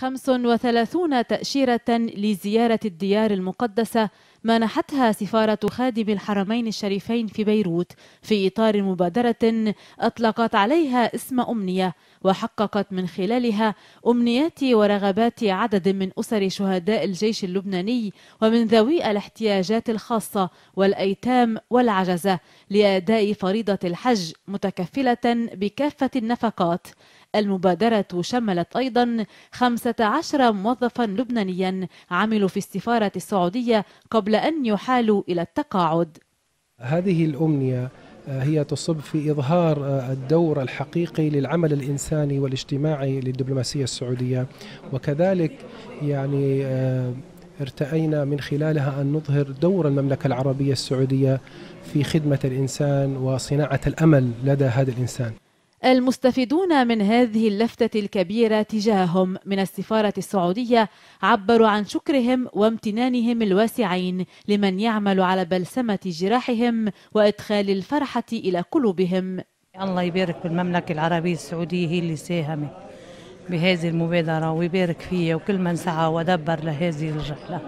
35 تأشيرة لزيارة الديار المقدسة منحتها سفارة خادم الحرمين الشريفين في بيروت في إطار مبادرة أطلقت عليها اسم أمنية وحققت من خلالها أمنيات ورغبات عدد من أسر شهداء الجيش اللبناني ومن ذوي الاحتياجات الخاصة والأيتام والعجزة لأداء فريضة الحج متكفلة بكافة النفقات. المبادرة شملت أيضا 15 موظفا لبنانيا عملوا في السفارة السعودية قبل أن يحالوا إلى التقاعد. هذه الأمنية هي تصب في إظهار الدور الحقيقي للعمل الإنساني والاجتماعي للدبلوماسية السعودية. وكذلك يعني ارتأينا من خلالها أن نظهر دور المملكة العربية السعودية في خدمة الإنسان وصناعة الأمل لدى هذا الإنسان. المستفيدون من هذه اللفتة الكبيرة تجاههم من السفارة السعودية عبروا عن شكرهم وامتنانهم الواسعين لمن يعمل على بلسمة جراحهم وإدخال الفرحة إلى قلوبهم. الله يبارك بالمملكة العربية السعودية هي اللي ساهمت بهذه المبادرة ويبارك فيها وكل من سعى ودبر لهذه الرحلة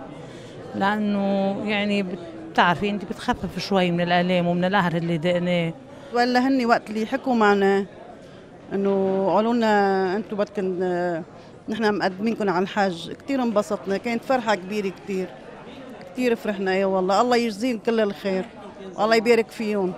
لأنه يعني بتعرفي أنت بتخفف شوي من الآلام ومن القهر اللي دقناه. ولا هني وقت اللي حكوا معنا إنه قالوا لنا أنتم بدكم نحن مقدمينكم على الحج كثير انبسطنا كانت فرحة كبيرة كثير كثير فرحنا يا والله. الله يجزيهم كل الخير. الله يبارك فيهم.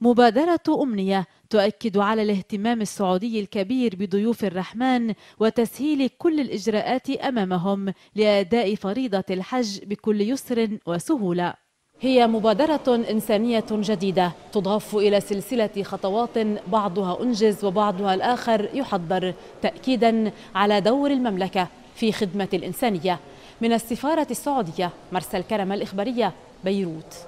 مبادرة أمنية تؤكد على الاهتمام السعودي الكبير بضيوف الرحمن وتسهيل كل الإجراءات أمامهم لأداء فريضة الحج بكل يسر وسهولة. هي مبادرة إنسانية جديدة تضاف إلى سلسلة خطوات بعضها أنجز وبعضها الآخر يحضر تأكيدا على دور المملكة في خدمة الإنسانية. من السفارة السعودية مرسى الكرم الإخبارية بيروت.